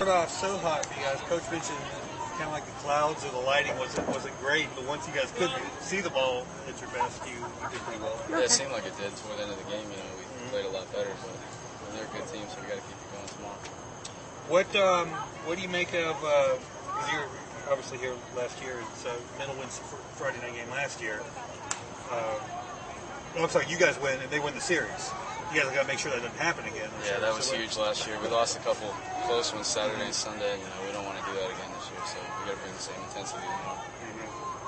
started off so hot guys. Coach mentioned kind of like the clouds or the lighting wasn't wasn't great, but once you guys could see the ball at your best, you, you did pretty well. Yeah, it seemed like it did toward the end of the game. You know, we played a lot better, but they're a good team, so we got to keep it going tomorrow. What um, what do you make of? Because you're obviously here last year, so Mental wins the Friday night game last year. Uh, oh, I'm sorry, you guys win and they win the series. You guys got to make sure that doesn't happen again. Yeah, sure. that was So huge last year. We lost a couple close ones Saturday and Sunday. You know, we don't want to do that again this year, so we got to bring the same intensity. Mhm.